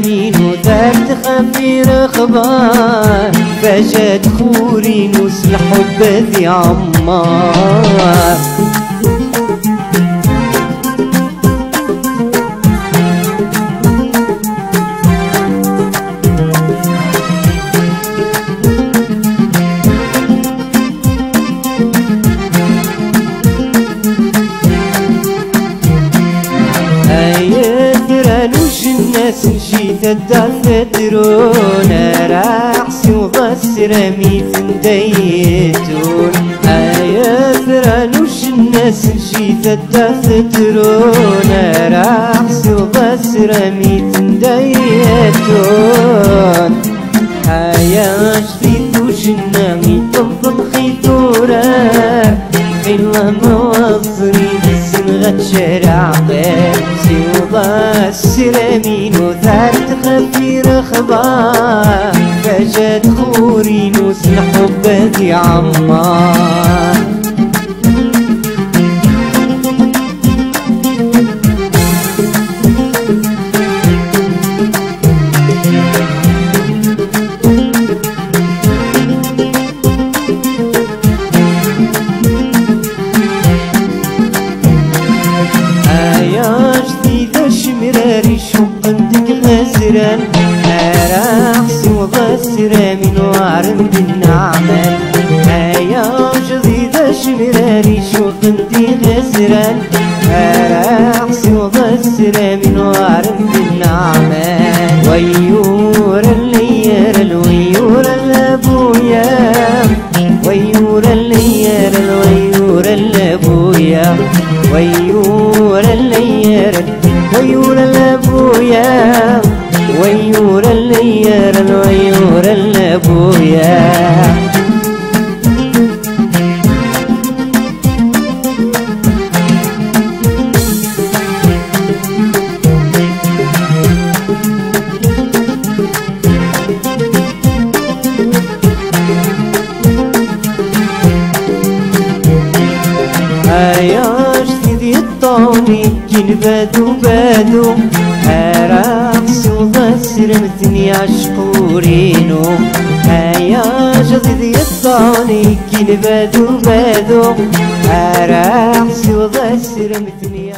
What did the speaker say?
السلامين ودار تخفير خبار. فجات خورين وسلحوا بذي عمار. الناس نجيت الدفترون راحسي وغسر ميت ديتون آيا فرانوش الناس نجيت الدفترون راحسي وغسر ميت ديتون آيا جديد وجنا ميطلب خيطورة خيلا موصري غد شارع سيوضا السلامين وثار تخفير خبار. فجد خورين وسن حبتي عمار. غزران راح وضع من وعرم بالنعمل هيا جديدة شمراري شوق عندي غزران راح وضع من وعرم بالنعمل ويور الليار الويور الأبويا. ويور الليار الويور الأبويا. ويور الليار ويور الأبويا. بادو بادو راقص وضسر مثني عشقورينو. يا جديد الطوني كين بادو بادو راقص وضسر مثني